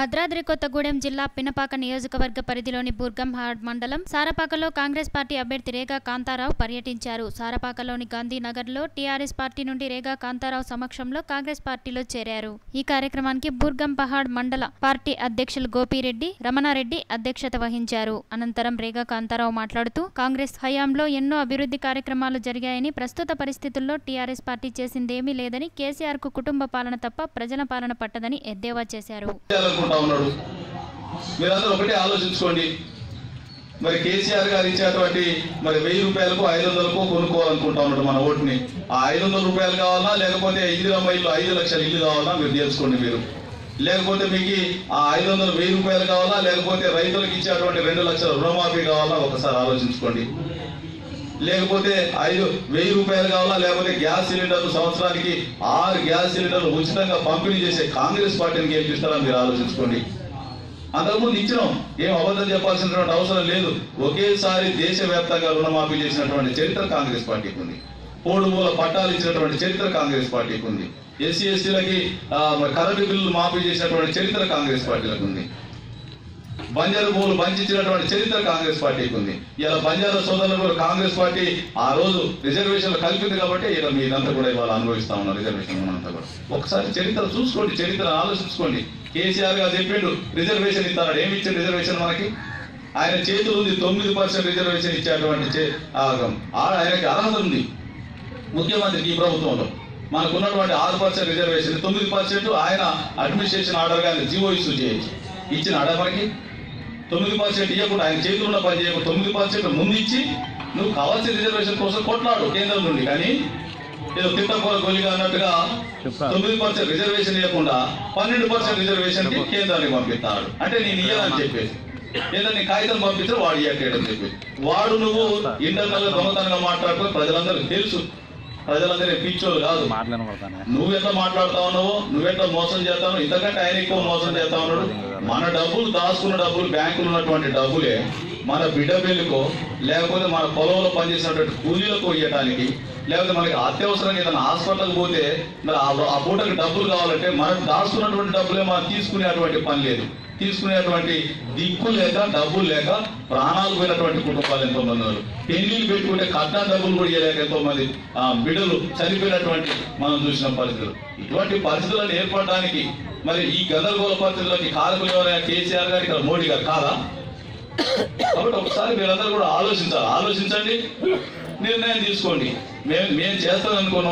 భద్రాద్రి కొత్తగూడెం జిల్లా పినపాక నియోజకవర్గ పరిధిలోని బుర్గంహాడ్ మండలం సారపాకలో కాంగ్రెస్ పార్టీ అభ్యర్థి రేగా కాంతారావు పర్యటించారు. సారపాకలోని గాంధీనగర్లో టీఆర్ఎస్ పార్టీ నుండి రేగా కాంతారావు సమక్షంలో కాంగ్రెస్ పార్టీలో చేరారు. ఈ కార్యక్రమానికి బుర్గం పహాడ్ మండల పార్టీ అధ్యక్షులు గోపిరెడ్డి రమణారెడ్డి అధ్యక్షత వహించారు. అనంతరం రేగా కాంతారావు మాట్లాడుతూ కాంగ్రెస్ హయాంలో ఎన్నో అభివృద్ధి కార్యక్రమాలు జరిగాయని ప్రస్తుత పరిస్థితుల్లో టీఆర్ఎస్ పార్టీ చేసిందేమీ లేదని కేసీఆర్కు కుటుంబ పాలన తప్ప ప్రజల పాలన పట్టదని ఎద్దేవా చేశారు. చేయాలనుకుంటా ఉన్నాడు. మీరందరూ ఒకటే ఆలోచించుకోండి. మరి కేసీఆర్ గారు ఇచ్చేటువంటి మరి వెయ్యి రూపాయలకు ఐదు వందలకు కొనుక్కోవాలనుకుంటా ఉన్నాడు మన ఓటుని. ఆ ఐదు వందల రూపాయలు కావాలా లేకపోతే ఇందిరమ్మ ఇల్లు ఐదు లక్షల ఇల్లు కావాలా మీరు తెలుసుకోండి మీరు. లేకపోతే మీకు ఆ ఐదు వందలు వెయ్యి రూపాయలు కావాలా లేకపోతే రైతులకు ఇచ్చేటువంటి రెండు లక్షల రుణమాఫీ కావాలా ఒకసారి ఆలోచించుకోండి. లేకపోతే ఐదు వెయ్యి రూపాయలు కావాలా? లేకపోతే గ్యాస్ సిలిండర్లు సంవత్సరానికి ఆరు గ్యాస్ సిలిండర్లు ఉచితంగా పంపిణీ చేసే కాంగ్రెస్ పార్టీని గెలిపిస్తారని మీరు ఆలోచించుకోండి. అంతకుముందు ఇచ్చినాం. ఏం అబద్ధం చెప్పాల్సినటువంటి అవసరం లేదు. ఒకేసారి దేశవ్యాప్తంగా రుణమాఫీ చేసినటువంటి చరిత్ర కాంగ్రెస్ పార్టీకి ఉంది. పోడు మూల పట్టాలు ఇచ్చినటువంటి చరిత్ర కాంగ్రెస్ పార్టీకి ఉంది. ఎస్సీ ఎస్టీలకి కరెంటు బిల్లులు మాఫీ చేసినటువంటి చరిత్ర కాంగ్రెస్ పార్టీలకు ఉంది. బంజారు భూములు పంచిచ్చినటువంటి చరిత్ర కాంగ్రెస్ పార్టీకి ఉంది. ఇలా బంజారా సోదరులు కూడా కాంగ్రెస్ పార్టీ ఆ రోజు రిజర్వేషన్లు కలిపింది కాబట్టి ఇలా మీరంతా కూడా ఇవాళ అనుభవిస్తా ఉన్నారు రిజర్వేషన్ అంతా కూడా. ఒకసారి చరిత్ర చూసుకోండి చరిత్ర ఆలోచించుకోండి. కేసీఆర్ గారు చెప్పిండు రిజర్వేషన్ ఇస్తాడు ఏమి ఇచ్చాడు రిజర్వేషన్ మనకి? ఆయన చేతులు ఉంది తొమ్మిది పర్సెంట్ రిజర్వేషన్ ఇచ్చేటువంటి చే- ఆయనకి అర్హత ఉంది. ముఖ్యమంత్రికి ఈ ప్రభుత్వంలో. మనకు ఉన్నటువంటి ఆరు పర్సెంట్ రిజర్వేషన్ తొమ్మిది పర్సెంట్ ఆయన అడ్మినిస్ట్రేషన్ ఆర్డర్ కానీ జీవో ఇష్యూ చేయొచ్చు. ఇచ్చిన మనకి తొమ్మిది పర్సెంట్ ఇవ్వకుండా ఆయన చేతులు ఉన్న పని చేయకుండా తొమ్మిది పర్సెంట్ ముందు ఇచ్చి నువ్వు కావాల్సిన రిజర్వేషన్ కోసం కొట్లాడు కేంద్రం నుండి. కానీ ఏదో తిట్టకూర గొలిగా అన్నట్టుగా తొమ్మిది పర్సెంట్ రిజర్వేషన్ ఇవ్వకుండా పన్నెండు పర్సెంట్ రిజర్వేషన్ కేంద్రానికి పంపిస్తాడు. అంటే నేను ఇయ్యాలని చెప్పేసి ఏదో నీ కాగితం పంపిస్తే వాడు ఇయ్యట్లేడని చెప్పి వాడు నువ్వు ఇంటర్నల్గా దొంగతనంగా మాట్లాడుకుని ప్రజలందరికీ తెలుసు. ప్రజలందరూ పిచ్చోళ్ళు కాదు. మాట్లాడబడతాను నువ్వు ఎట్లా మాట్లాడుతా ఉన్నావు నువ్వెట్లా మోసం చేస్తావు ఇంతకంటే ఆయన ఎక్కువ మోసం చేస్తా ఉన్నాడు. మన డబ్బులు దాచుకున్న డబ్బులు బ్యాంకులు ఉన్నటువంటి డబ్బులే మన బిడ్డ పెళ్ళికో లేకపోతే మన పొలంలో పనిచేసినటువంటి కూలీలకు ఇవ్వడానికి లేకపోతే మనకి అత్యవసరంగా ఏదైనా హాస్పిటల్కి పోతే మరి ఆ- పూటకి డబ్బులు కావాలంటే మనం దాచుకున్నటువంటి డబ్బులే మనం తీసుకునేటువంటి పని లేదు. తీసుకునేటువంటి దిక్కు లేక డబ్బులు లేక ప్రాణాలు పోయినటువంటి కుటుంబాలు ఎంతో మంది ఉన్నారు. పెళ్ళిళ్ళు పెట్టుకుంటే కట్నా డబ్బులు కూడా ఇవ్వలేక ఎంతో మంది బిడ్డలు చనిపోయినటువంటి మనం చూసిన పరిస్థితులు. ఇటువంటి పరిస్థితులను ఏర్పడడానికి మరి ఈ గందరగోళ పరిస్థితులకి కారకులు ఎవరైనా కేసీఆర్ గారు ఇక్కడ మోడీ గారు కాదా? కాబట్టి ఒకసారి మీరందరూ కూడా ఆలోచించాలి. ఆలోచించండి. నిర్ణయం తీసుకోండి. మేము మేము చేస్తామనుకున్నాం